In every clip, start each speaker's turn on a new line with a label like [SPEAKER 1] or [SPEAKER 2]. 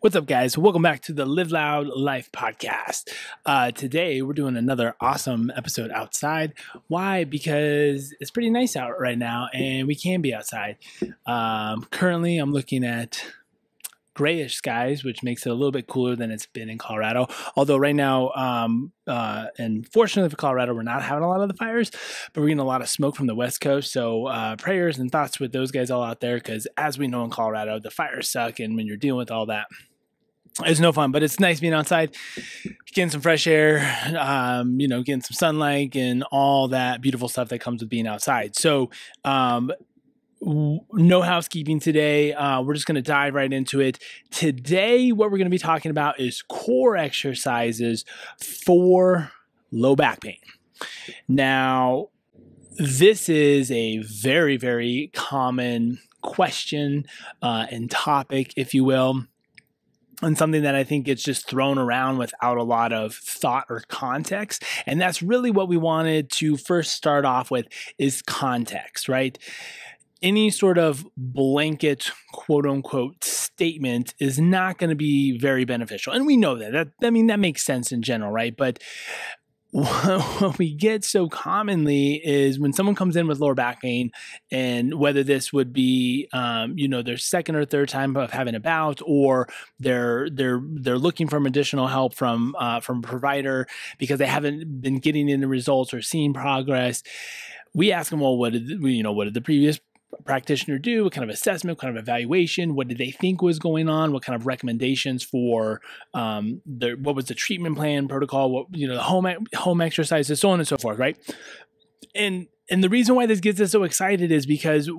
[SPEAKER 1] What's up, guys? Welcome back to the Live Loud Life podcast. Uh, today, we're doing another awesome episode outside. Why? Because it's pretty nice out right now and we can be outside. Um, currently, I'm looking at grayish skies, which makes it a little bit cooler than it's been in Colorado. Although right now, um, uh, and fortunately for Colorado, we're not having a lot of the fires, but we're getting a lot of smoke from the West Coast. So uh, prayers and thoughts with those guys all out there, because as we know in Colorado, the fires suck, and when you're dealing with all that. It's no fun, but it's nice being outside, getting some fresh air, um, you know, getting some sunlight and all that beautiful stuff that comes with being outside. So, um, no housekeeping today. Uh, we're just going to dive right into it. Today, what we're going to be talking about is core exercises for low back pain. Now, this is a very, very common question uh, and topic, if you will. And something that I think gets just thrown around without a lot of thought or context. And that's really what we wanted to first start off with is context, right? Any sort of blanket quote unquote statement is not going to be very beneficial. And we know that. that. I mean, that makes sense in general, right? But what we get so commonly is when someone comes in with lower back pain, and whether this would be, um, you know, their second or third time of having a bout, or they're they're they're looking for additional help from uh, from a provider because they haven't been getting any results or seeing progress we ask them, well, what did you know? What did the previous practitioner do? What kind of assessment, what kind of evaluation? What did they think was going on? What kind of recommendations for um, the what was the treatment plan protocol? What you know the home home exercises, so on and so forth, right? And and the reason why this gets us so excited is because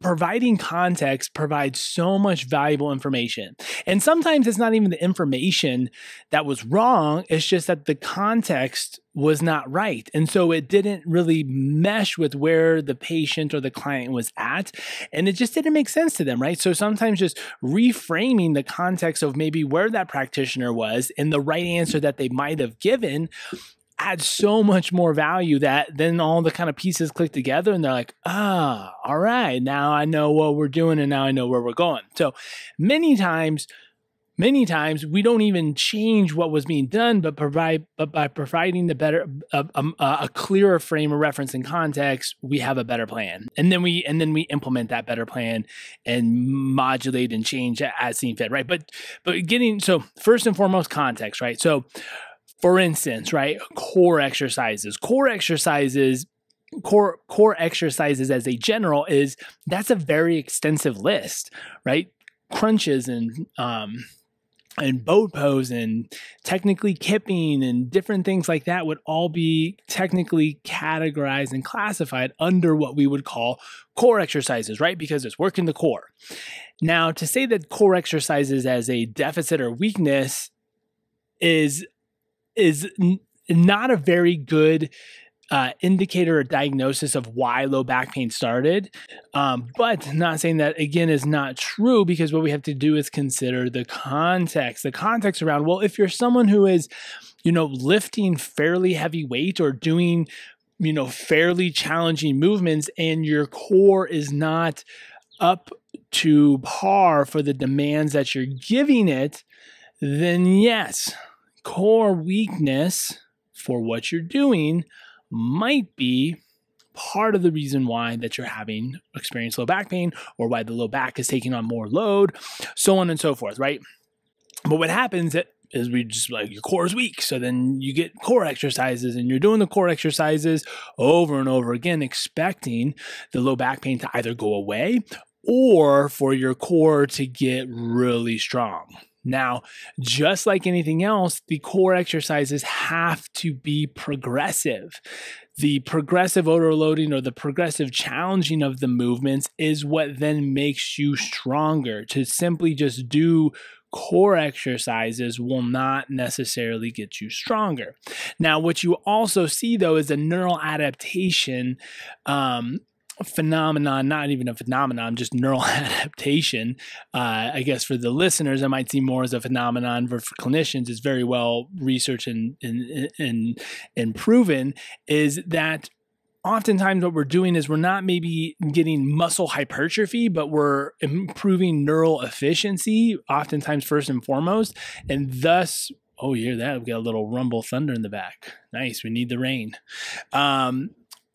[SPEAKER 1] providing context provides so much valuable information. And sometimes it's not even the information that was wrong, it's just that the context was not right. And so it didn't really mesh with where the patient or the client was at. And it just didn't make sense to them, right? So sometimes just reframing the context of maybe where that practitioner was and the right answer that they might have given adds so much more value that then all the kind of pieces click together and they're like, ah, all right, now I know what we're doing and now I know where we're going. So many times, many times we don't even change what was being done, but provide, but by providing the better, a, a, a clearer frame of reference and context, we have a better plan. And then we, and then we implement that better plan and modulate and change as seen fit, right? But, but getting, so first and foremost, context, right? So, for instance, right, core exercises. Core exercises core core exercises as a general is that's a very extensive list, right? Crunches and um and boat pose and technically kipping and different things like that would all be technically categorized and classified under what we would call core exercises, right? Because it's working the core. Now, to say that core exercises as a deficit or weakness is is n- not a very good uh, indicator or diagnosis of why low back pain started. Um, but not saying that again is not true because what we have to do is consider the context, the context around, well, if you're someone who is, you know, lifting fairly heavy weight or doing, you know, fairly challenging movements and your core is not up to par for the demands that you're giving it, then yes, core weakness for what you're doing might be part of the reason why that you're having experienced low back pain or why the low back is taking on more load, so on and so forth, right? But what happens is we just like your core is weak. So then you get core exercises and you're doing the core exercises over and over again, expecting the low back pain to either go away or for your core to get really strong. Now, just like anything else, the core exercises have to be progressive. The progressive overloading or the progressive challenging of the movements is what then makes you stronger. To simply just do core exercises will not necessarily get you stronger. Now, what you also see though is a neural adaptation um, phenomenon, not even a phenomenon, just neural adaptation. Uh, I guess for the listeners, I might see more as a phenomenon. For, for clinicians, it's very well researched and, and and and proven. Is that oftentimes what we're doing is we're not maybe getting muscle hypertrophy, but we're improving neural efficiency, oftentimes first and foremost, and thus. Oh, you hear that? We got a little rumble thunder in the back. Nice. We need the rain. Um,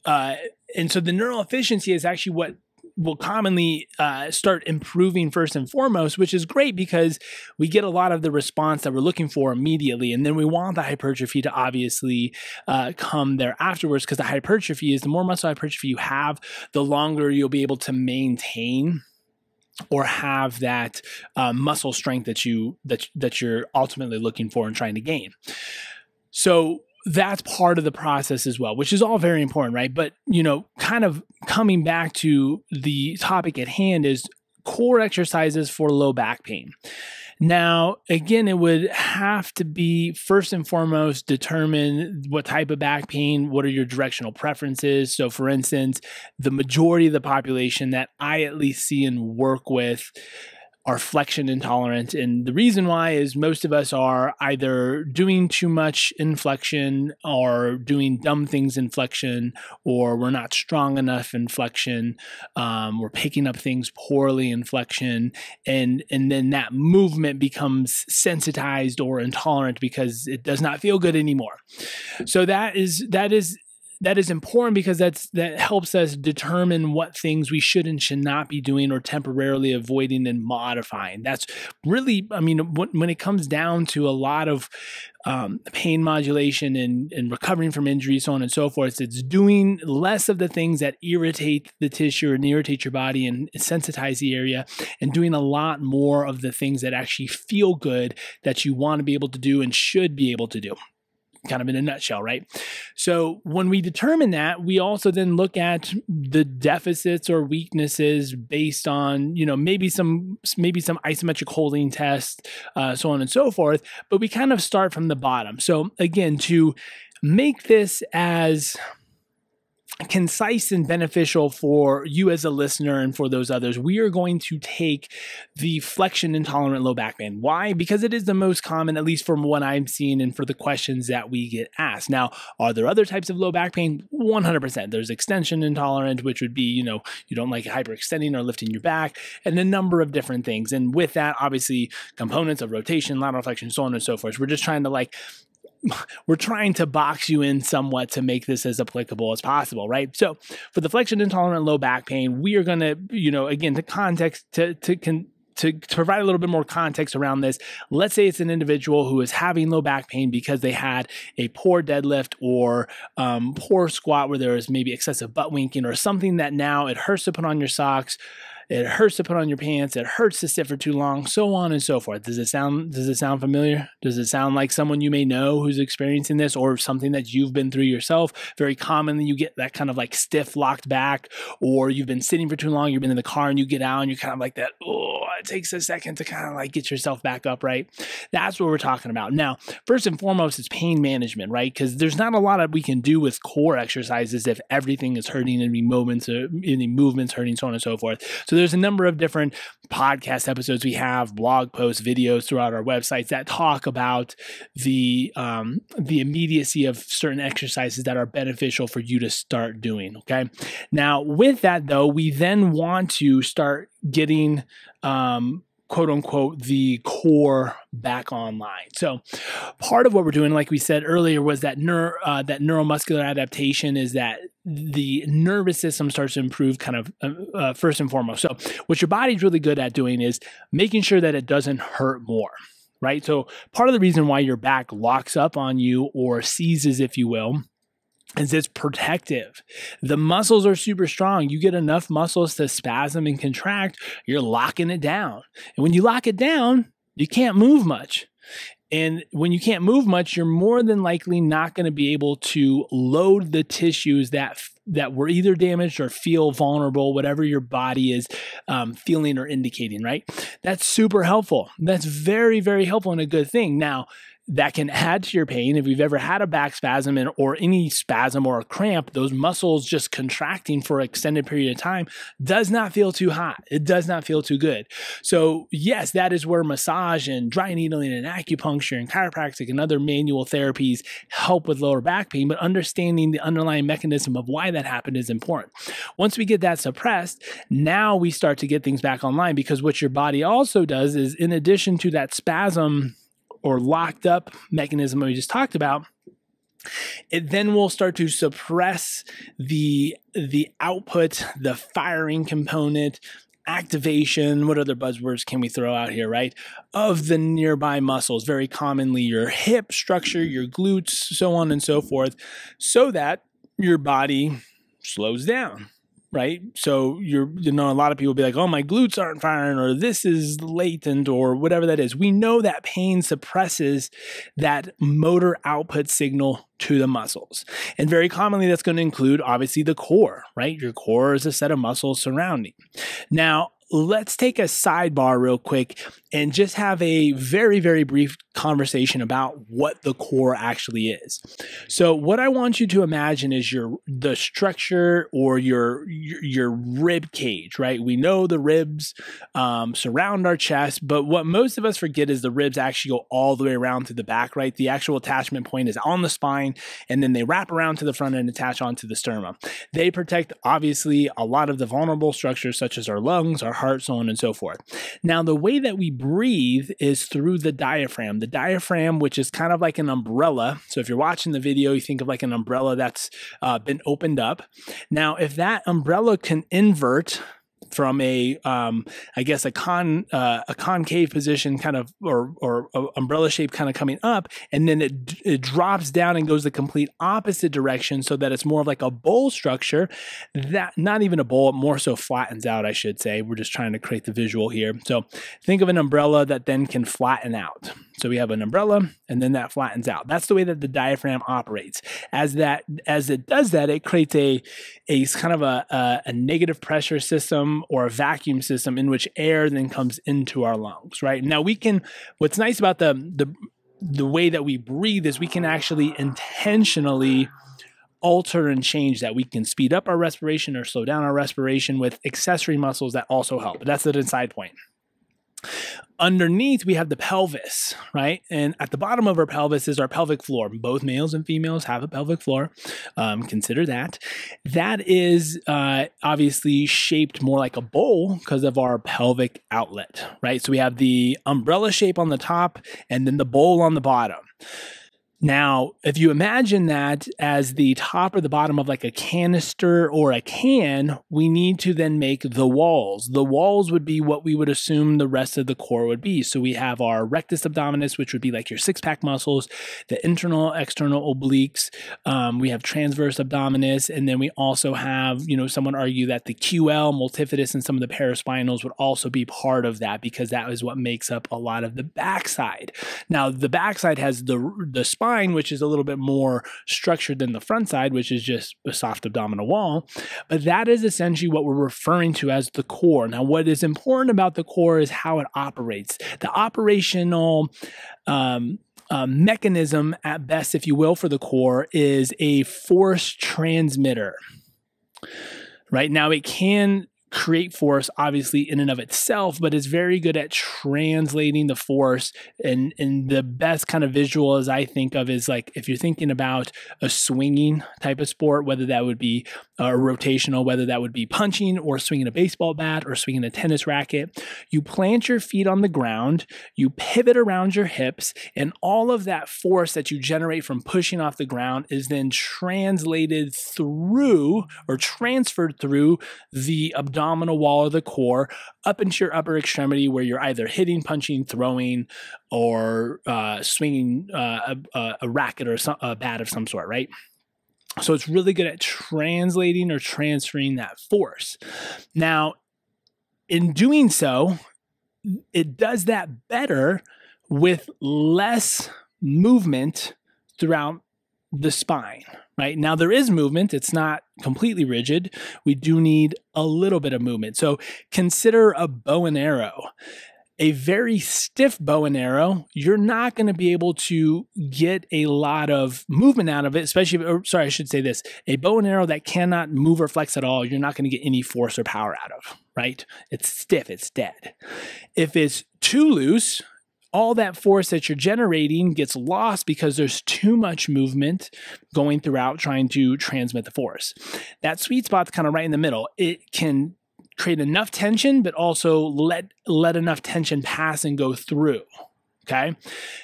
[SPEAKER 1] uh, and so the neural efficiency is actually what will commonly uh, start improving first and foremost, which is great because we get a lot of the response that we're looking for immediately. And then we want the hypertrophy to obviously uh, come there afterwards because the hypertrophy is the more muscle hypertrophy you have, the longer you'll be able to maintain or have that uh, muscle strength that you that that you're ultimately looking for and trying to gain. So that's part of the process as well, which is all very important, right? But, you know, kind of coming back to the topic at hand is core exercises for low back pain. Now, again, it would have to be first and foremost determine what type of back pain, what are your directional preferences. So, for instance, the majority of the population that I at least see and work with are flexion intolerant. And the reason why is most of us are either doing too much in flexion or doing dumb things in flexion, or we're not strong enough in flexion. Um, we're picking up things poorly in flexion. And, and then that movement becomes sensitized or intolerant because it does not feel good anymore. So that is, that is that is important because that's that helps us determine what things we should and should not be doing or temporarily avoiding and modifying. That's really, I mean, when it comes down to a lot of um, pain modulation and, and recovering from injury, so on and so forth, it's doing less of the things that irritate the tissue and irritate your body and sensitize the area, and doing a lot more of the things that actually feel good that you want to be able to do and should be able to do kind of in a nutshell, right? So when we determine that, we also then look at the deficits or weaknesses based on, you know, maybe some maybe some isometric holding tests, uh, so on and so forth. But we kind of start from the bottom. So again, to make this as concise and beneficial for you as a listener and for those others, we are going to take the flexion intolerant low back pain. Why? Because it is the most common, at least from what I'm seeing and for the questions that we get asked. Now, are there other types of low back pain? 100%. There's extension intolerant, which would be, you know, you don't like hyperextending or lifting your back, and a number of different things. And with that, obviously, components of rotation, lateral flexion, so on and so forth. We're just trying to like we're trying to box you in somewhat to make this as applicable as possible, right? So for the flexion intolerant low back pain, we are going to, you know, again, to context, to, to, con, to, to, provide a little bit more context around this, let's say it's an individual who is having low back pain because they had a poor deadlift or um, poor squat where there was maybe excessive butt winking or something that now it hurts to put on your socks it hurts to put on your pants, it hurts to sit for too long, so on and so forth. Does it sound does it sound familiar? Does it sound like someone you may know who's experiencing this or something that you've been through yourself? Very commonly you get that kind of like stiff locked back or you've been sitting for too long, you've been in the car and you get out and you're kind of like that, oh, it takes a second to kind of like get yourself back up, right? That's what we're talking about. Now, first and foremost is pain management, right? Because there's not a lot that we can do with core exercises if everything is hurting, any movements, uh, any movements hurting, so on and so forth. So there's a number of different podcast episodes we have, blog posts, videos throughout our websites that talk about the um, the immediacy of certain exercises that are beneficial for you to start doing. Okay. Now, with that though, we then want to start getting um, quote unquote the core back online. So part of what we're doing, like we said earlier, was that uh, that neuromuscular adaptation is that the nervous system starts to improve kind of uh, uh, first and foremost. So what your body's really good at doing is making sure that it doesn't hurt more. Right. So part of the reason why your back locks up on you or seizes, if you will, is it's protective. The muscles are super strong. You get enough muscles to spasm and contract, you're locking it down. And when you lock it down, you can't move much. And when you can't move much, you're more than likely not going to be able to load the tissues that that were either damaged or feel vulnerable, whatever your body is um, feeling or indicating. Right? That's super helpful. That's very very helpful and a good thing. Now, that can add to your pain. If you've ever had a back spasm and, or any spasm or a cramp, those muscles just contracting for an extended period of time does not feel too hot. It does not feel too good. So, yes, that is where massage and dry needling and acupuncture and chiropractic and other manual therapies help with lower back pain, but understanding the underlying mechanism of why that happened is important. Once we get that suppressed, now we start to get things back online because what your body also does is, in addition to that spasm, or locked up mechanism we just talked about, it then will start to suppress the the output, the firing component, activation, what other buzzwords can we throw out here, right? Of the nearby muscles, very commonly your hip structure, your glutes, so on and so forth, so that your body slows down right? So you're, you know, a lot of people be like, oh, my glutes aren't firing, or this is latent, or whatever that is. We know that pain suppresses that motor output signal to the muscles. And very commonly, that's going to include obviously the core, right? Your core is a set of muscles surrounding. Now, let's take a sidebar real quick and just have a very, very brief conversation about what the core actually is. So, what I want you to imagine is your the structure or your your, your rib cage, right? We know the ribs um, surround our chest, but what most of us forget is the ribs actually go all the way around to the back, right? The actual attachment point is on the spine, and then they wrap around to the front and attach onto the sternum. They protect obviously a lot of the vulnerable structures such as our lungs, our heart, so on and so forth. Now, the way that we breathe is through the diaphragm. The diaphragm, which is kind of like an umbrella. So if you're watching the video, you think of like an umbrella that's uh, been opened up. Now, if that umbrella can invert from a um, I guess a con uh, a concave position kind of or or umbrella shape kind of coming up and then it it drops down and goes the complete opposite direction so that it's more of like a bowl structure. That not even a bowl more so flattens out I should say. We're just trying to create the visual here. So think of an umbrella that then can flatten out so we have an umbrella and then that flattens out. That's the way that the diaphragm operates. As that as it does that, it creates a a kind of a, a, a negative pressure system or a vacuum system in which air then comes into our lungs, right? Now we can what's nice about the the the way that we breathe is we can actually intentionally alter and change that we can speed up our respiration or slow down our respiration with accessory muscles that also help. But that's an inside point underneath we have the pelvis right? And at the bottom of our pelvis is our pelvic floor. Both males and females have a pelvic floor. Um, consider that. That is uh, obviously shaped more like a bowl because of our pelvic outlet right? So we have the umbrella shape on the top and then the bowl on the bottom now, if you imagine that as the top or the bottom of like a canister or a can, we need to then make the walls. The walls would be what we would assume the rest of the core would be. So we have our rectus abdominis, which would be like your six pack muscles, the internal, external obliques. Um, we have transverse abdominis, and then we also have, you know, someone argue that the QL, multifidus, and some of the paraspinals would also be part of that because that is what makes up a lot of the backside. Now, the backside has the the spine spine, which is a little bit more structured than the front side, which is just a soft abdominal wall. But that is essentially what we're referring to as the core. Now, what is important about the core is how it operates. The operational um, uh, mechanism, at best, if you will, for the core is a force transmitter. Right now, it can create force obviously in and of itself but is very good at translating the force. And and the best kind of visual as i think of is like if you're thinking about a swinging type of sport whether that would be a rotational whether that would be punching or swinging a baseball bat or swinging a tennis racket you plant your feet on the ground you pivot around your hips and all of that force that you generate from pushing off the ground is then translated through or transferred through the abdominal abdominal wall of the core up into your upper extremity where you're either hitting, punching, throwing, or uh, swinging uh, a, a, racket or a bat of some sort, right? So it's really good at translating or transferring that force. Now, in doing so, it does that better with less movement throughout the spine, right? Now there is movement, it's not completely rigid. We do need a little bit of movement. So consider a bow and arrow. a very stiff bow and arrow, you're not going to be able to get a lot of movement out of it, especially, or sorry, I should say this a bow and arrow that cannot move or flex at all, you're not going to get any force or power out of, right? It's stiff, it's dead. If it's too loose, all that force that you're generating gets lost because there's too much movement going throughout trying to transmit the force. That sweet spot's kind of right in the middle. It can create enough tension, but also let let enough tension pass and go through. Okay.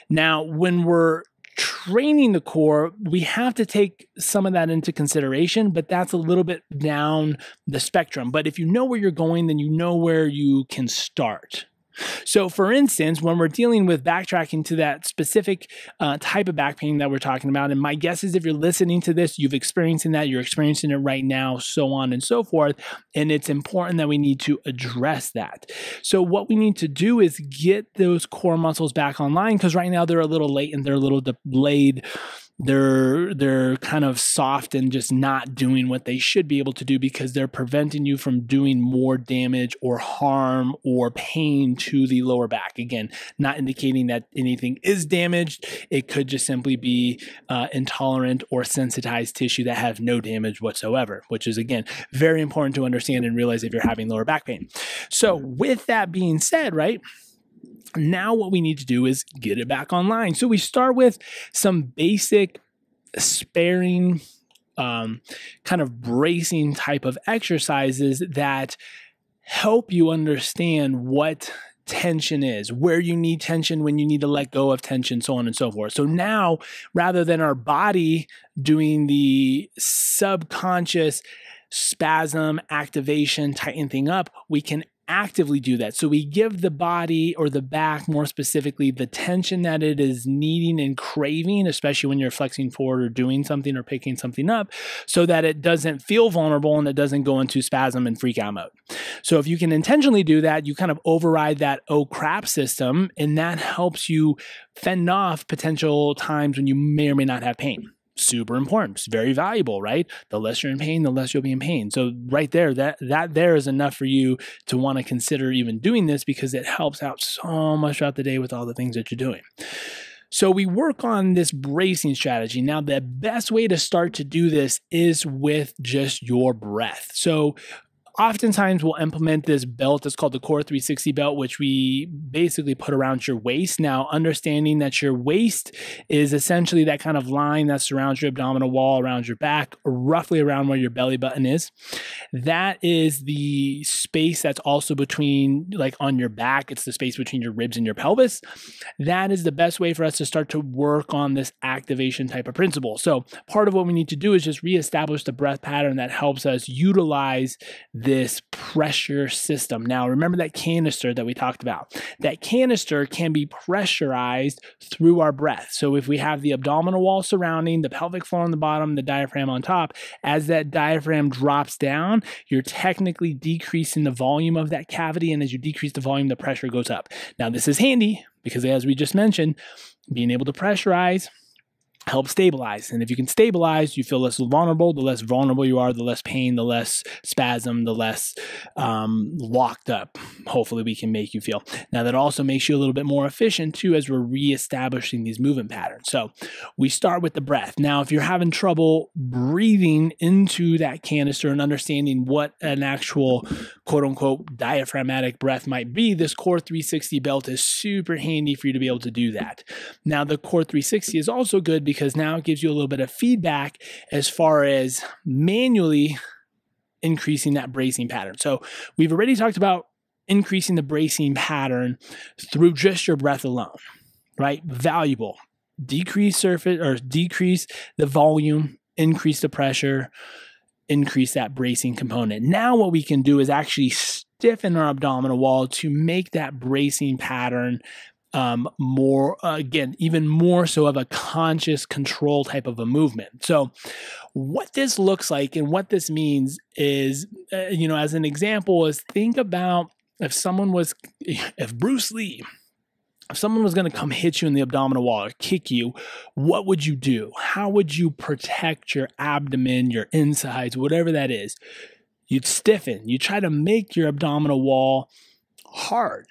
[SPEAKER 1] Now, when we're training the core, we have to take some of that into consideration, but that's a little bit down the spectrum. But if you know where you're going, then you know where you can start. So, for instance, when we're dealing with backtracking to that specific uh, type of back pain that we're talking about, and my guess is if you're listening to this, you've experiencing that, you're experiencing it right now, so on and so forth. And it's important that we need to address that. So, what we need to do is get those core muscles back online because right now they're a little late and they're a little delayed they're they're kind of soft and just not doing what they should be able to do because they're preventing you from doing more damage or harm or pain to the lower back. Again not indicating that anything is damaged. It could just simply be uh, intolerant or sensitized tissue that have no damage whatsoever which is again very important to understand and realize if you're having lower back pain. So with that being said right now, what we need to do is get it back online. So we start with some basic sparing, um, kind of bracing type of exercises that help you understand what tension is, where you need tension, when you need to let go of tension, so on and so forth. So now, rather than our body doing the subconscious spasm, activation, tighten thing up, we can actively do that. So we give the body or the back, more specifically, the tension that it is needing and craving, especially when you're flexing forward or doing something or picking something up, so that it doesn't feel vulnerable and it doesn't go into spasm and freak out mode. So if you can intentionally do that, you kind of override that oh crap system, and that helps you fend off potential times when you may or may not have pain super important. It's very valuable, right? The less you're in pain, the less you'll be in pain. So right there, that that there is enough for you to want to consider even doing this because it helps out so much throughout the day with all the things that you're doing. So we work on this bracing strategy. Now, the best way to start to do this is with just your breath. So oftentimes we'll implement this belt that's called the core 360 belt which we basically put around your waist. Now understanding that your waist is essentially that kind of line that surrounds your abdominal wall around your back roughly around where your belly button is. That is the space that's also between like on your back. It's the space between your ribs and your pelvis. That is the best way for us to start to work on this activation type of principle. So part of what we need to do is just reestablish the breath pattern that helps us utilize this pressure system. Now, remember that canister that we talked about. That canister can be pressurized through our breath. So, if we have the abdominal wall surrounding, the pelvic floor on the bottom, the diaphragm on top, as that diaphragm drops down, you're technically decreasing the volume of that cavity. And as you decrease the volume, the pressure goes up. Now, this is handy because, as we just mentioned, being able to pressurize help stabilize. And if you can stabilize, you feel less vulnerable. The less vulnerable you are, the less pain, the less spasm, the less um, locked up. Hopefully, we can make you feel. Now, that also makes you a little bit more efficient too as we're reestablishing these movement patterns. So, we start with the breath. Now, if you're having trouble breathing into that canister and understanding what an actual quote unquote diaphragmatic breath might be, this Core 360 belt is super handy for you to be able to do that. Now, the Core 360 is also good because now it gives you a little bit of feedback as far as manually increasing that bracing pattern. So we've already talked about increasing the bracing pattern through just your breath alone, right? Valuable. Decrease surface or decrease the volume, increase the pressure, increase that bracing component. Now, what we can do is actually stiffen our abdominal wall to make that bracing pattern um, more, uh, again, even more so of a conscious control type of a movement. So, what this looks like and what this means is, uh, you know, as an example, is think about if someone was, if Bruce Lee, if someone was going to come hit you in the abdominal wall or kick you, what would you do? How would you protect your abdomen, your insides, whatever that is? You'd stiffen. You try to make your abdominal wall hard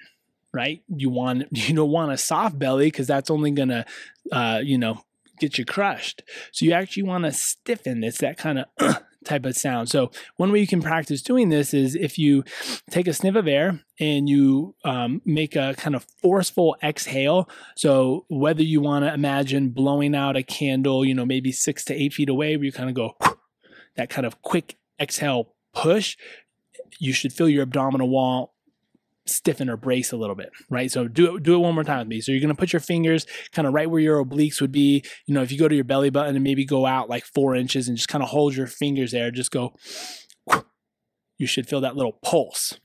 [SPEAKER 1] right? You want you don't want a soft belly because that's only gonna, uh, you know, get you crushed. So you actually want to stiffen. It's that kind of type of sound. So one way you can practice doing this is if you take a sniff of air and you um, make a kind of forceful exhale. So whether you want to imagine blowing out a candle, you know, maybe six to eight feet away, where you kind of go that kind of quick exhale push, you should feel your abdominal wall stiffen or brace a little bit, right? So do it, do it one more time with me. So you're going to put your fingers kind of right where your obliques would be. You know, if you go to your belly button and maybe go out like four inches and just kind of hold your fingers there, just go, you should feel that little pulse.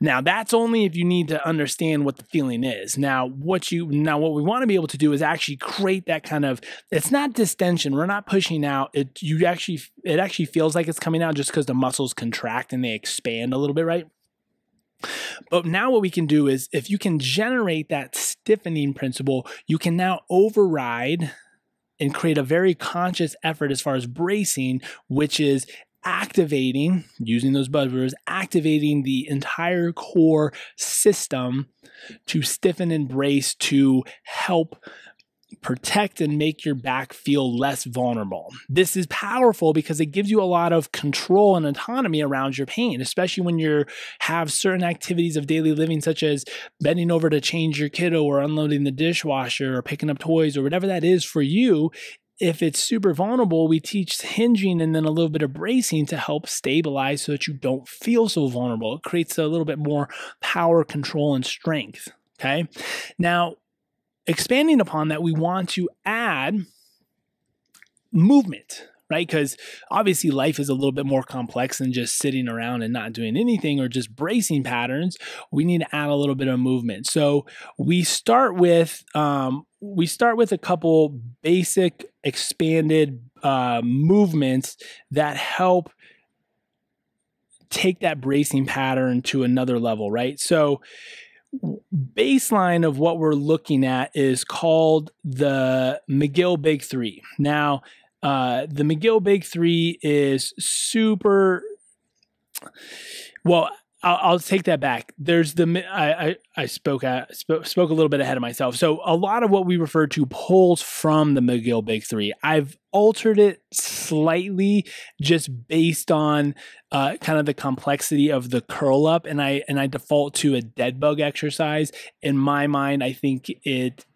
[SPEAKER 1] Now that's only if you need to understand what the feeling is. Now what you now what we want to be able to do is actually create that kind of it's not distension. We're not pushing out. It you actually it actually feels like it's coming out just because the muscles contract and they expand a little bit, right? But now what we can do is if you can generate that stiffening principle, you can now override and create a very conscious effort as far as bracing, which is activating, using those buzzwords, activating the entire core system to stiffen and brace to help protect and make your back feel less vulnerable. This is powerful because it gives you a lot of control and autonomy around your pain, especially when you have certain activities of daily living such as bending over to change your kiddo or unloading the dishwasher or picking up toys or whatever that is for you. If it's super vulnerable, we teach hinging and then a little bit of bracing to help stabilize so that you don't feel so vulnerable. It creates a little bit more power, control, and strength. Okay. Now, expanding upon that, we want to add movement, right? Because obviously life is a little bit more complex than just sitting around and not doing anything or just bracing patterns. We need to add a little bit of movement. So we start with um, we start with a couple basic expanded uh, movements that help take that bracing pattern to another level, right? So baseline of what we're looking at is called the McGill Big Three. Now, uh, the McGill Big Three is super. Well, I'll, I'll, take that back. There's the I I, I spoke, at, spoke spoke a little bit ahead of myself. So a lot of what we refer to pulls from the McGill Big Three. I've altered it slightly just based on uh, kind of the complexity of the curl up, and I and I default to a dead bug exercise. In my mind, I think it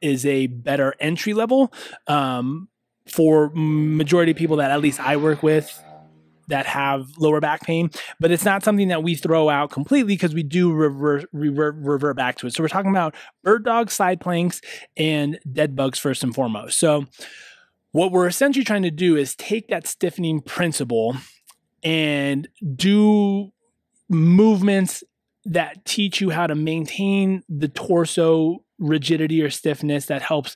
[SPEAKER 1] is a better entry level um, for majority of people that at least I work with that have lower back pain, but it's not something that we throw out completely because we do revert, revert, revert back to it. So we're talking about bird dog side planks and dead bugs first and foremost. So what we're essentially trying to do is take that stiffening principle and do movements that teach you how to maintain the torso rigidity or stiffness that helps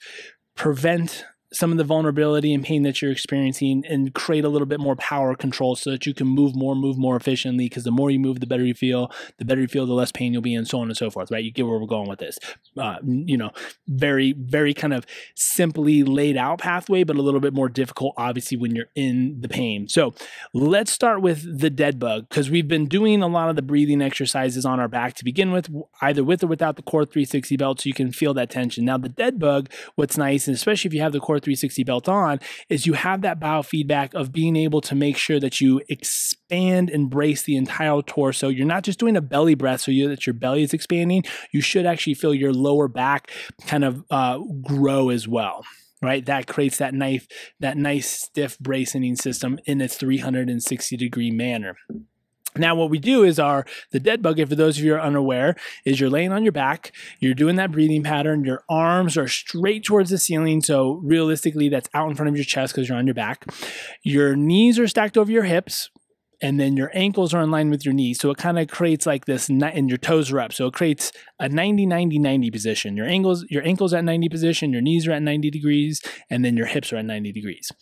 [SPEAKER 1] prevent some of the vulnerability and pain that you're experiencing and create a little bit more power control so that you can move more, move more efficiently. Because the more you move, the better you feel. The better you feel, the less pain you'll be, and so on and so forth. Right? You get where we're going with this. Uh, you know, very, very kind of simply laid out pathway, but a little bit more difficult, obviously, when you're in the pain. So let's start with the dead bug because we've been doing a lot of the breathing exercises on our back to begin with, either with or without the Core 360 belt, so you can feel that tension. Now, the dead bug, what's nice, and especially if you have the Core 360 belt on is you have that biofeedback of being able to make sure that you expand and brace the entire torso. You're not just doing a belly breath so you, that your belly is expanding. You should actually feel your lower back kind of uh, grow as well right that creates that knife that nice stiff bracing system in a 360 degree manner now, what we do is our the dead bug. For those of you who are unaware, is you're laying on your back, you're doing that breathing pattern. Your arms are straight towards the ceiling, so realistically, that's out in front of your chest because you're on your back. Your knees are stacked over your hips, and then your ankles are in line with your knees. So it kind of creates like this, and your toes are up. So it creates a 90 90 90 position. Your ankles, your ankles at 90 position, your knees are at 90 degrees, and then your hips are at 90 degrees.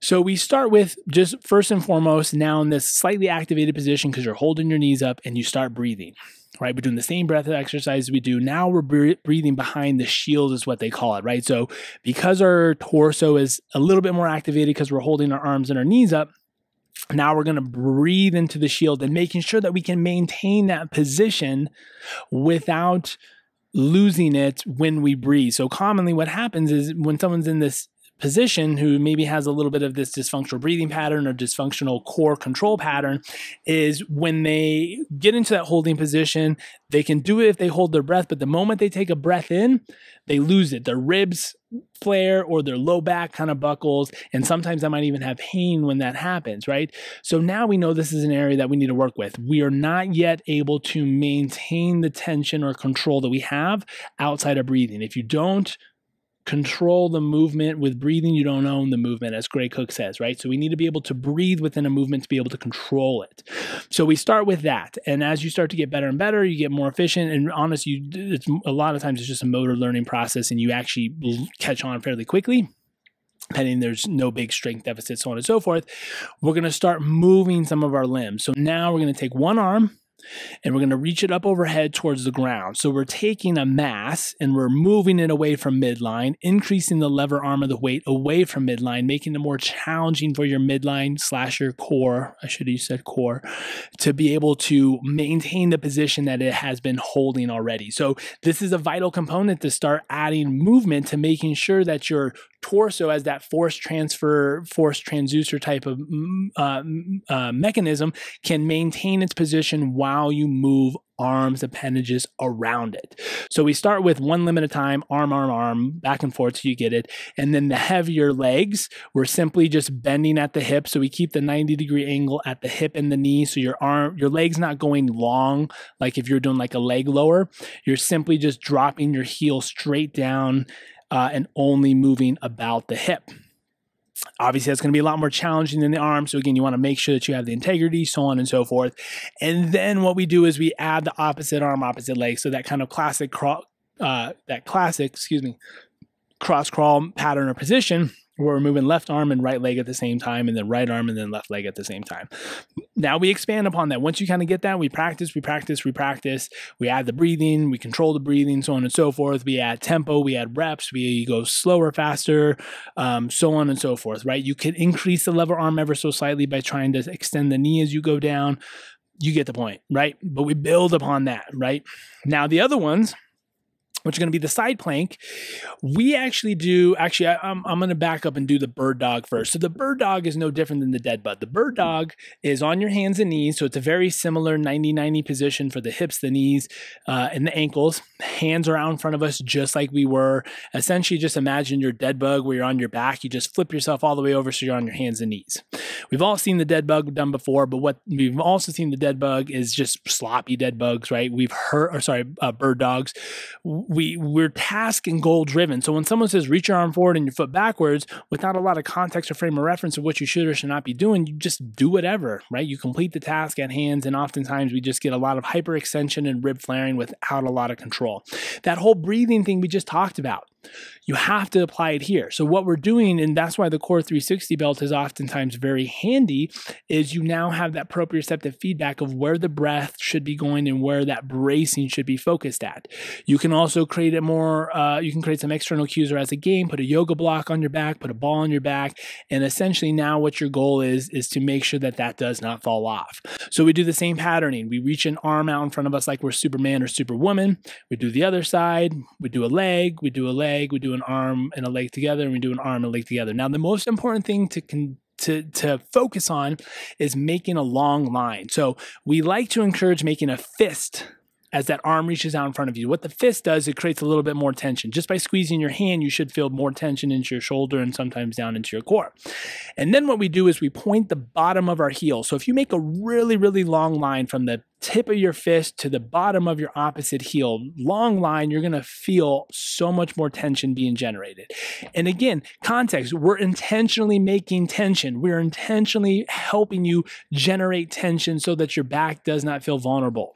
[SPEAKER 1] So we start with just first and foremost now in this slightly activated position because you're holding your knees up and you start breathing. Right, we're doing the same breath exercise we do now. We're breathing behind the shield, is what they call it. Right, so because our torso is a little bit more activated because we're holding our arms and our knees up, Now we're going to breathe into the shield and making sure that we can maintain that position without losing it when we breathe. So commonly what happens is when someone's in this position who maybe has a little bit of this dysfunctional breathing pattern or dysfunctional core control pattern is when they get into that holding position, they can do it if they hold their breath, but the moment they take a breath in, they lose it. Their ribs flare or their low back kind of buckles. And sometimes I might even have pain when that happens, right? So now we know this is an area that we need to work with. We are not yet able to maintain the tension or control that we have outside of breathing. If you don't control the movement. With breathing you don't own the movement as Gray Cook says right? So we need to be able to breathe within a movement to be able to control it. So we start with that. And as you start to get better and better you get more efficient. And honestly it's a lot of times it's just a motor learning process and you actually catch on fairly quickly. Depending there's no big strength deficit so on and so forth. We're going to start moving some of our limbs. So now we're going to take one arm and we're going to reach it up overhead towards the ground. So we're taking a mass and we're moving it away from midline, increasing the lever arm of the weight away from midline, making it more challenging for your midline slash your core, I should have said core, to be able to maintain the position that it has been holding already. So this is a vital component to start adding movement to making sure that your torso as that force transfer, force transducer type of mm, uh, uh, mechanism can maintain its position while you move arms, appendages around it. So we start with one limb at a time, arm, arm, arm, back and forth so you get it. And then the heavier legs, we're simply just bending at the hip. So we keep the 90 degree angle at the hip and the knee. So your arm, your leg's not going long, like if you're doing like a leg lower, you're simply just dropping your heel straight down uh, and only moving about the hip. Obviously, that's going to be a lot more challenging than the arm. So, again, you want to make sure that you have the integrity, so on and so forth. And then what we do is we add the opposite arm, opposite leg. So, that kind of classic, uh, that classic, excuse me, cross crawl pattern or position where we're moving left arm and right leg at the same time, and then right arm and then left leg at the same time. Now we expand upon that. Once you kind of get that, we practice, we practice, we practice. We add the breathing, we control the breathing, so on and so forth. We add tempo, we add reps, we go slower, faster, um, so on and so forth, right? You can increase the lever arm ever so slightly by trying to extend the knee as you go down. You get the point, right? But we build upon that, right? Now, the other ones, which is going to be the side plank. We actually do, actually, I, am I'm, I'm going to back up and do the bird dog first. So the bird dog is no different than the dead bug. The bird dog is on your hands and knees. So it's a very similar 90 90 position for the hips, the knees, uh, and the ankles. Hands are out in front of us, just like we were. Essentially, just imagine your dead bug where you're on your back. You just flip yourself all the way over so you're on your hands and knees. We've all seen the dead bug done before, but what we've also seen the dead bug is just sloppy dead bugs, right? We've heard, or sorry, uh, bird dogs we we're task and goal driven. So when someone says reach your arm forward and your foot backwards without a lot of context or frame of reference of what you should or should not be doing, you just do whatever, right? You complete the task at hands, and oftentimes we just get a lot of hyperextension and rib flaring without a lot of control. That whole breathing thing we just talked about you have to apply it here. So what we're doing, and that's why the Core 360 belt is oftentimes very handy, is you now have that proprioceptive feedback of where the breath should be going and where that bracing should be focused at. You can also create it more, uh, you can create some external cues or as a game, put a yoga block on your back, put a ball on your back, and essentially now what your goal is, is to make sure that that does not fall off. So we do the same patterning. We reach an arm out in front of us like we're Superman or Superwoman. We do the other side. We do a leg. We do a leg. We do an arm and a leg together, and we do an arm and a leg together. Now, the most important thing to con- to, to focus on is making a long line. So we like to encourage making a fist as that arm reaches out in front of you. What the fist does, it creates a little bit more tension. Just by squeezing your hand, you should feel more tension into your shoulder and sometimes down into your core. And then what we do is we point the bottom of our heel. So if you make a really, really long line from the tip of your fist to the bottom of your opposite heel, long line, you're to feel so much more tension being generated. And again, context, we're intentionally making tension. We're intentionally helping you generate tension so that your back does not feel vulnerable.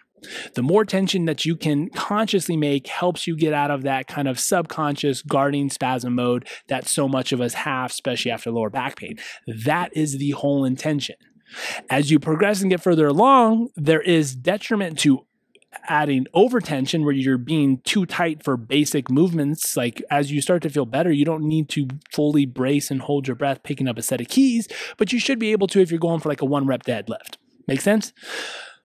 [SPEAKER 1] The more tension that you can consciously make helps you get out of that kind of subconscious guarding spasm mode that so much of us have, especially after lower back pain. That is the whole intention. As you progress and get further along, there is detriment to adding overtension where you're being too tight for basic movements. Like as you start to feel better, you don't need to fully brace and hold your breath picking up a set of keys, but you should be able to if you're going for like a one rep deadlift. Make sense?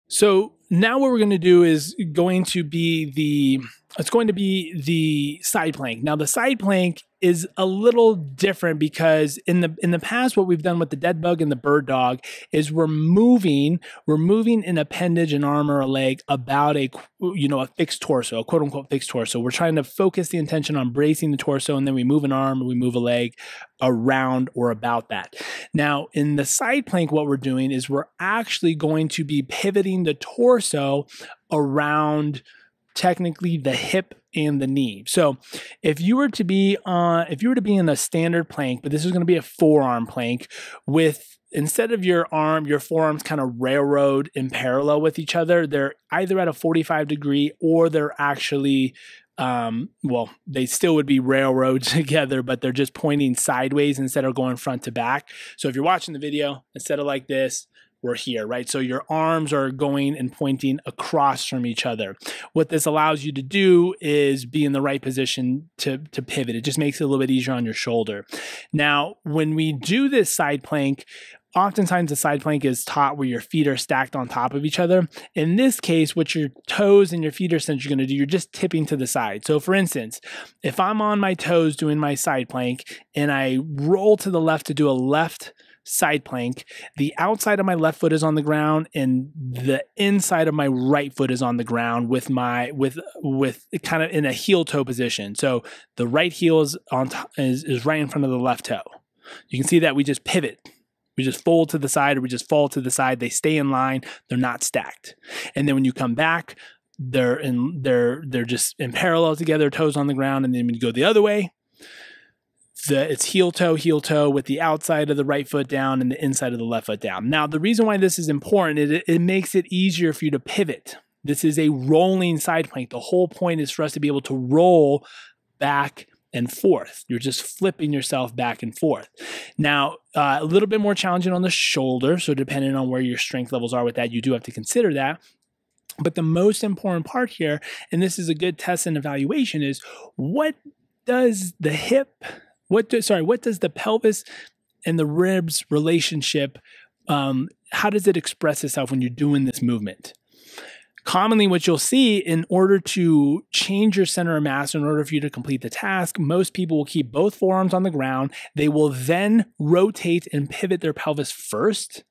[SPEAKER 1] So now what we're going to do is going to be the it's going to be the side plank. Now the side plank is a little different because in the in the past what we've done with the dead bug and the bird dog is we're moving we're moving an appendage an arm or a leg about a you know a fixed torso a quote unquote fixed torso we're trying to focus the intention on bracing the torso and then we move an arm we move a leg around or about that now in the side plank what we're doing is we're actually going to be pivoting the torso around technically the hip and the knee. So if you were to be on if you were to be in a standard plank, but this is going to be a forearm plank with instead of your arm, your forearms kind of railroad in parallel with each other, they're either at a 45 degree or they're actually um, well, they still would be railroad together, but they're just pointing sideways instead of going front to back. So if you're watching the video, instead of like this, we're here, right? So your arms are going and pointing across from each other. What this allows you to do is be in the right position to, to pivot. It just makes it a little bit easier on your shoulder. Now, when we do this side plank, oftentimes the side plank is taught where your feet are stacked on top of each other. In this case, what your toes and your feet are essentially going to do, you're just tipping to the side. So for instance, if I'm on my toes doing my side plank and I roll to the left to do a left side plank. The outside of my left foot is on the ground and the inside of my right foot is on the ground with my with with kind of in a heel toe position. So the right heel is on is, is right in front of the left toe. You can see that we just pivot. We just fold to the side or we just fall to the side. They stay in line. They're not stacked. And then when you come back, they're in they're they're just in parallel together, toes on the ground. And then when you go the other way, the it's heel toe heel toe with the outside of the right foot down and the inside of the left foot down. Now the reason why this is important is it, it makes it easier for you to pivot. This is a rolling side plank. The whole point is for us to be able to roll back and forth. You're just flipping yourself back and forth. Now, uh, a little bit more challenging on the shoulder. So, depending on where your strength levels are with that, you do have to consider that. But the most important part here, and this is a good test and evaluation, is what does the hip what do, sorry, what does the pelvis and the ribs relationship? Um, how does it express itself when you're doing this movement? Commonly, what you'll see in order to change your center of mass, in order for you to complete the task, most people will keep both forearms on the ground. They will then rotate and pivot their pelvis first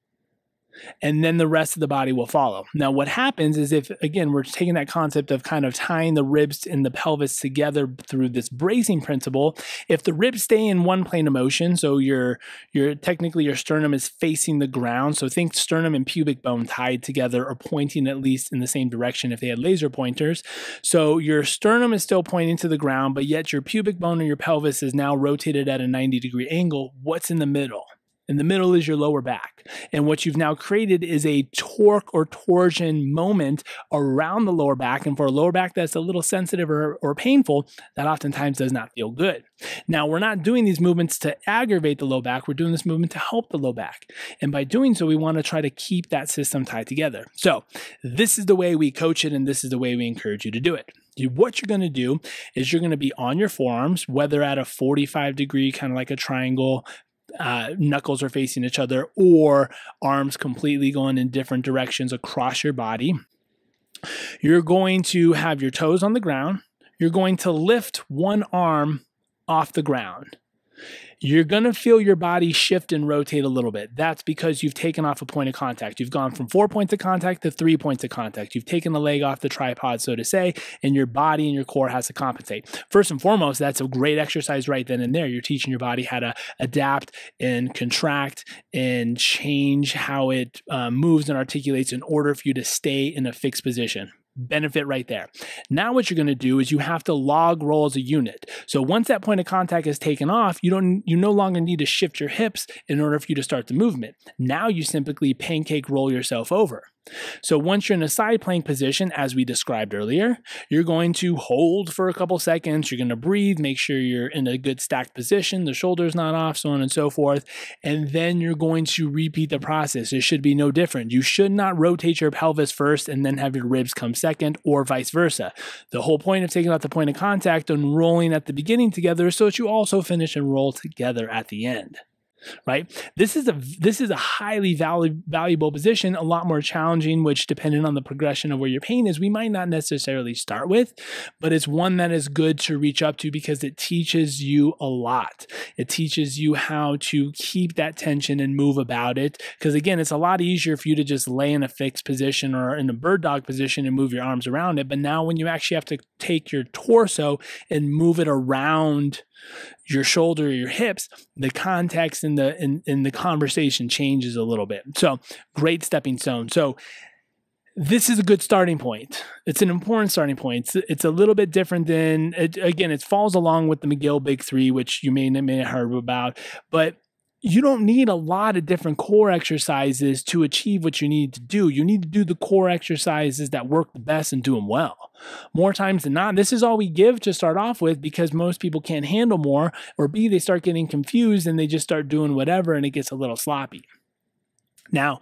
[SPEAKER 1] and then the rest of the body will follow. Now, what happens is if, again, we're taking that concept of kind of tying the ribs and the pelvis together through this bracing principle, if the ribs stay in one plane of motion, so your, your technically your sternum is facing the ground, so think sternum and pubic bone tied together or pointing at least in the same direction if they had laser pointers. So your sternum is still pointing to the ground, but yet your pubic bone or your pelvis is now rotated at a 90 degree angle. What's in the middle? In the middle is your lower back. And what you've now created is a torque or torsion moment around the lower back. And for a lower back that's a little sensitive or, or painful, that oftentimes does not feel good. Now, we're not doing these movements to aggravate the low back. We're doing this movement to help the low back. And by doing so, we want to try to keep that system tied together. So, this is the way we coach it, and this is the way we encourage you to do it. what you're going to do is you're going to be on your forearms, whether at a 45 degree, kind of like a triangle, uh, knuckles are facing each other or arms completely going in different directions across your body. You're going to have your toes on the ground. You're going to lift one arm off the ground you're going to feel your body shift and rotate a little bit. That's because you've taken off a point of contact. You've gone from four points of contact to three points of contact. You've taken the leg off the tripod, so to say, and your body and your core has to compensate. First and foremost, that's a great exercise right then and there. You're teaching your body how to adapt and contract and change how it uh, moves and articulates in order for you to stay in a fixed position benefit right there. Now what you're going to do is you have to log roll as a unit. So once that point of contact is taken off, you don't you no longer need to shift your hips in order for you to start the movement. Now you simply pancake roll yourself over. So once you're in a side plank position, as we described earlier, you're going to hold for a couple seconds. You're going to breathe, make sure you're in a good stacked position, the shoulder's not off, so on and so forth. And then you're going to repeat the process. It should be no different. You should not rotate your pelvis first and then have your ribs come second, or vice versa. The whole point of taking out the point of contact and rolling at the beginning together is so that you also finish and roll together at the end right? This is a this is a highly valu- valuable position, a lot more challenging, which depending on the progression of where your pain is, we might not necessarily start with, but it's one that is good to reach up to because it teaches you a lot. It teaches you how to keep that tension and move about it. Because again, it's a lot easier for you to just lay in a fixed position or in a bird dog position and move your arms around it. But now when you actually have to take your torso and move it around your shoulder, your hips, the context in the in, in the conversation changes a little bit. So great stepping stone. So this is a good starting point. It's an important starting point. It's, it's a little bit different than it, again. It falls along with the McGill Big Three, which you may may have heard about, but you don't need a lot of different core exercises to achieve what you need to do. You need to do the core exercises that work the best and do them well. More times than not, this is all we give to start off with because most people can't handle more, or B, they start getting confused and they just start doing whatever and it gets a little sloppy. Now,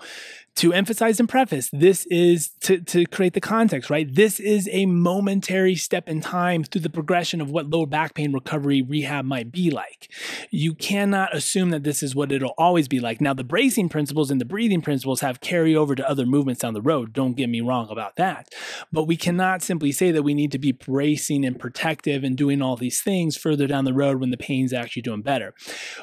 [SPEAKER 1] to emphasize and preface, this is to, to create the context, right? This is a momentary step in time through the progression of what lower back pain recovery rehab might be like. You cannot assume that this is what it'll always be like. Now, the bracing principles and the breathing principles have carry over to other movements down the road. Don't get me wrong about that. But we cannot simply say that we need to be bracing and protective and doing all these things further down the road when the pain's actually doing better.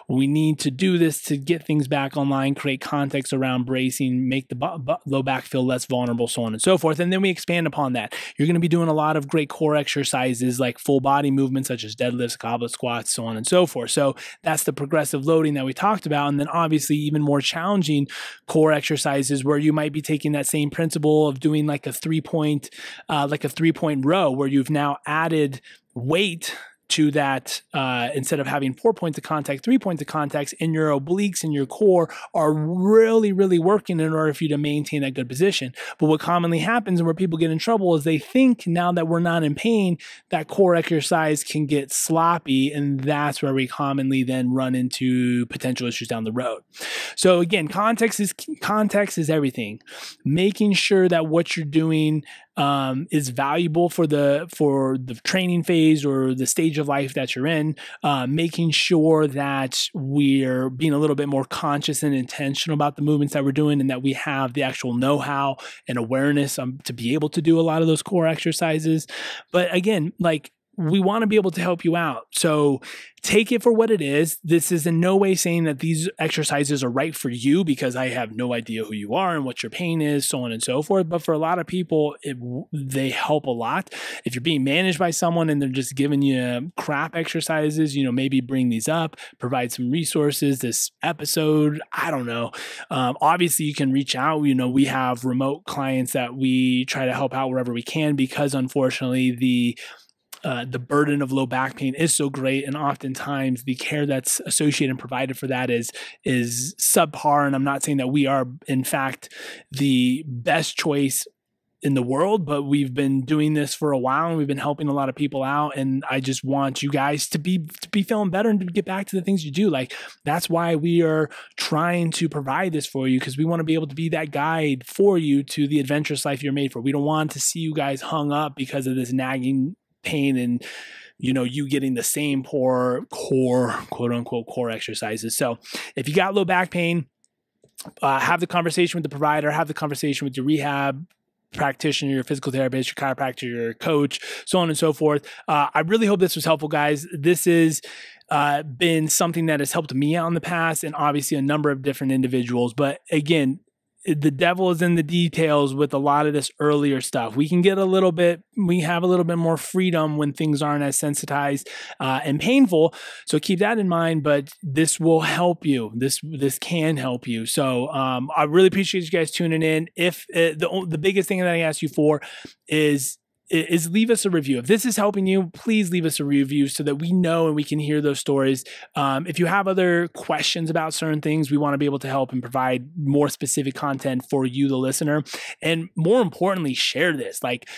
[SPEAKER 1] We need to do this to get things back online, create context around bracing, make make the low back feel less vulnerable, so on and so forth. And then we expand upon that. You're going to be doing a lot of great core exercises like full body movements such as deadlifts, goblet squats, so on and so forth. So that's the progressive loading that we talked about. And then obviously even more challenging core exercises where you might be taking that same principle of doing like a three point, uh, like a three point row where you've now added weight to that uh, instead of having four points of contact, three points of contact, and your obliques and your core are really, really working in order for you to maintain that good position. But what commonly happens and where people get in trouble is they think now that we're not in pain, that core exercise can get sloppy, and that's where we commonly then run into potential issues down the road. So again, context is context is everything. Making sure that what you're doing um, is valuable for the for the training phase or the stage of life that you're in. Uh, making sure that we're being a little bit more conscious and intentional about the movements that we're doing, and that we have the actual know-how and awareness um, to be able to do a lot of those core exercises. But again, like we want to be able to help you out. So take it for what it is. This is in no way saying that these exercises are right for you because I have no idea who you are and what your pain is, so on and so forth. But for a lot of people, it, they help a lot. If you're being managed by someone and they're just giving you crap exercises, you know, maybe bring these up, provide some resources. This episode, I don't know. Um, obviously, you can reach out. You know, we have remote clients that we try to help out wherever we can because unfortunately, the uh, the burden of low back pain is so great, and oftentimes the care that's associated and provided for that is is subpar. And I'm not saying that we are, in fact, the best choice in the world, but we've been doing this for a while and we've been helping a lot of people out. And I just want you guys to be to be feeling better and to get back to the things you do. Like that's why we are trying to provide this for you because we want to be able to be that guide for you to the adventurous life you're made for. We don't want to see you guys hung up because of this nagging pain and you know you getting the same poor core quote unquote core exercises so if you got low back pain uh, have the conversation with the provider have the conversation with your rehab practitioner, your physical therapist, your chiropractor, your coach, so on and so forth. Uh, I really hope this was helpful, guys. This is uh, been something that has helped me out in the past, and obviously a number of different individuals. But again, the devil is in the details with a lot of this earlier stuff. We can get a little bit, we have a little bit more freedom when things aren't as sensitized uh, and painful. So keep that in mind. But this will help you. This this can help you. So um, I really appreciate you guys tuning in. If uh, the the biggest thing that I ask you for is is leave us a review. If this is helping you, please leave us a review so that we know and we can hear those stories. Um, if you have other questions about certain things, we want to be able to help and provide more specific content for you, the listener. And more importantly, share this. Like,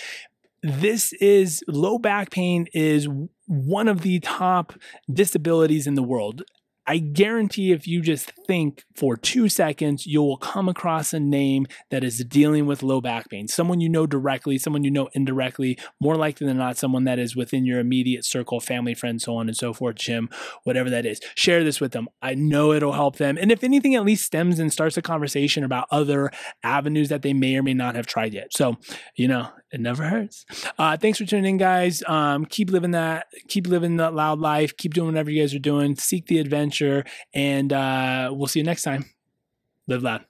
[SPEAKER 1] this is low back pain is one of the top disabilities in the world. I guarantee if you just think for two seconds, you will come across a name that is dealing with low back pain. Someone you know directly, someone you know indirectly, more likely than not, someone that is within your immediate circle, family, friends, so on and so forth, gym, whatever that is. Share this with them. I know it'll help them. And if anything, at least stems and starts a conversation about other avenues that they may or may not have tried yet. So, you know, it never hurts. Uh, thanks for tuning in, guys. Um, keep living that, keep living that loud life. Keep doing whatever you guys are doing. Seek the adventure, and uh, we'll see you next time. Live loud.